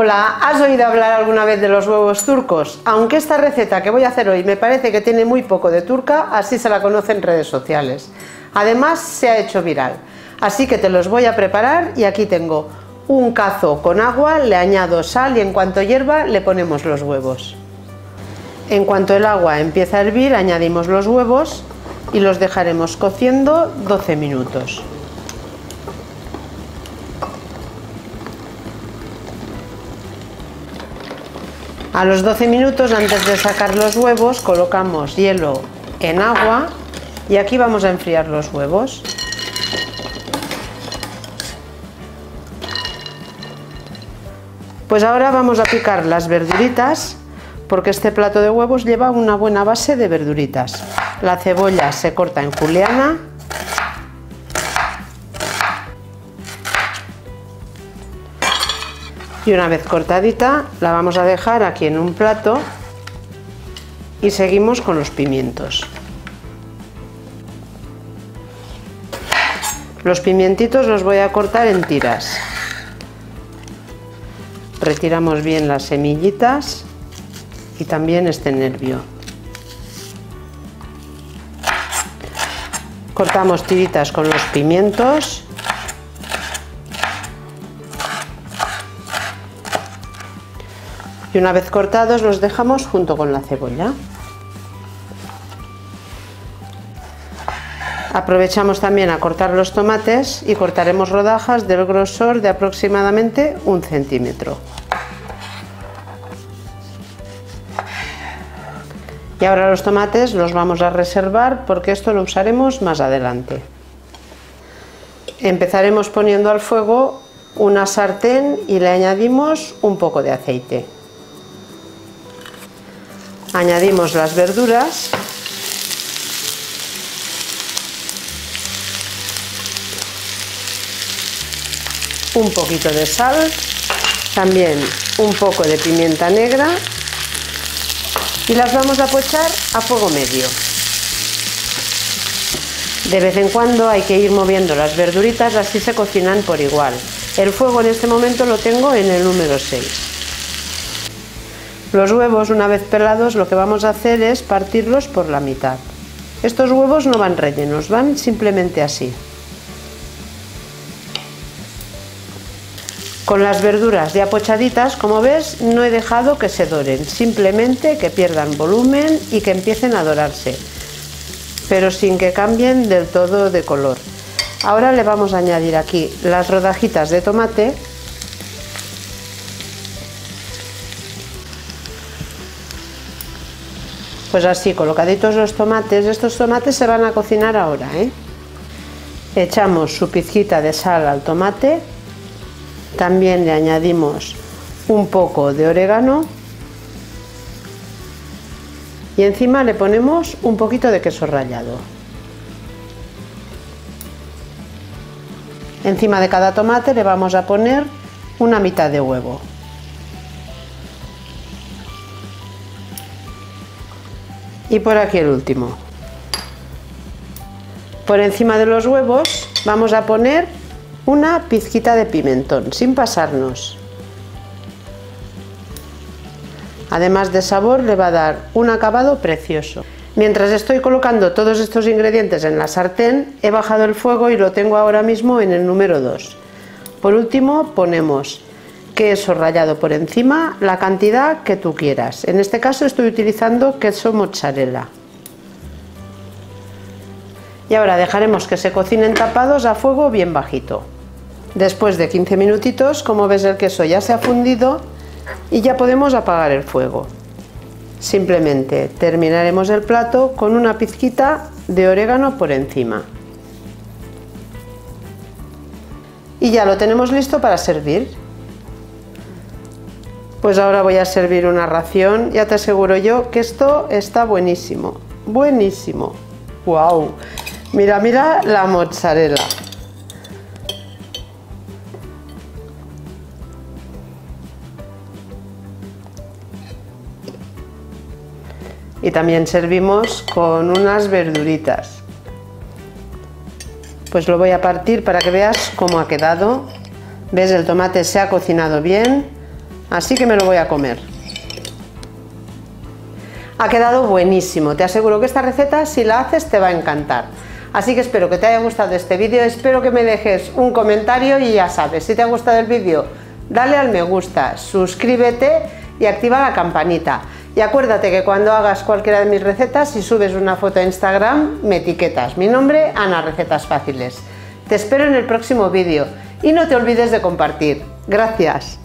Hola, ¿has oído hablar alguna vez de los huevos turcos? Aunque esta receta que voy a hacer hoy me parece que tiene muy poco de turca, así se la conoce en redes sociales. Además se ha hecho viral. Así que te los voy a preparar y aquí tengo un cazo con agua, le añado sal y en cuanto hierva le ponemos los huevos. En cuanto el agua empieza a hervir añadimos los huevos y los dejaremos cociendo 12 minutos. A los 12 minutos antes de sacar los huevos colocamos hielo en agua y aquí vamos a enfriar los huevos. Pues ahora vamos a picar las verduritas porque este plato de huevos lleva una buena base de verduritas. La cebolla se corta en juliana y una vez cortadita la vamos a dejar aquí en un plato y seguimos con los pimientos. Los pimientitos los voy a cortar en tiras. Retiramos bien las semillitas y también este nervio. Cortamos tiritas con los pimientos y una vez cortados los dejamos junto con la cebolla. Aprovechamos también a cortar los tomates y cortaremos rodajas del grosor de aproximadamente un centímetro. Y ahora los tomates los vamos a reservar porque esto lo usaremos más adelante. Empezaremos poniendo al fuego una sartén y le añadimos un poco de aceite. Añadimos las verduras. Un poquito de sal, también un poco de pimienta negra y las vamos a pochar a fuego medio. De vez en cuando hay que ir moviendo las verduritas, así se cocinan por igual. El fuego en este momento lo tengo en el número 6. Los huevos, una vez pelados, lo que vamos a hacer es partirlos por la mitad. Estos huevos no van rellenos, van simplemente así. Con las verduras ya pochaditas, como ves, no he dejado que se doren, simplemente que pierdan volumen y que empiecen a dorarse, pero sin que cambien del todo de color. Ahora le vamos a añadir aquí las rodajitas de tomate Pues así, colocaditos los tomates, estos tomates se van a cocinar ahora, ¿eh? Echamos su pizquita de sal al tomate, también le añadimos un poco de orégano y encima le ponemos un poquito de queso rallado. Encima de cada tomate le vamos a poner una mitad de huevo. Y por aquí el último. Por encima de los huevos vamos a poner una pizquita de pimentón, sin pasarnos. Además de sabor le va a dar un acabado precioso. Mientras estoy colocando todos estos ingredientes en la sartén, he bajado el fuego y lo tengo ahora mismo en el número 2. Por último ponemos queso rallado por encima, la cantidad que tú quieras. En este caso estoy utilizando queso mozzarella. Y ahora dejaremos que se cocinen tapados a fuego bien bajito. Después de 15 minutitos, como ves el queso ya se ha fundido y ya podemos apagar el fuego. Simplemente terminaremos el plato con una pizquita de orégano por encima. Y ya lo tenemos listo para servir. Pues ahora voy a servir una ración, ya te aseguro yo que esto está buenísimo, buenísimo. ¡Wow! Mira, mira la mozzarella. Y también servimos con unas verduritas. Pues lo voy a partir para que veas cómo ha quedado. ¿Ves? El tomate se ha cocinado bien Así que me lo voy a comer. Ha quedado buenísimo, te aseguro que esta receta si la haces te va a encantar. Así que espero que te haya gustado este vídeo, espero que me dejes un comentario y ya sabes, si te ha gustado el vídeo, dale al me gusta, suscríbete y activa la campanita. Y acuérdate que cuando hagas cualquiera de mis recetas, si subes una foto a Instagram, me etiquetas. Mi nombre, Ana Recetas Fáciles. Te espero en el próximo vídeo y no te olvides de compartir. Gracias.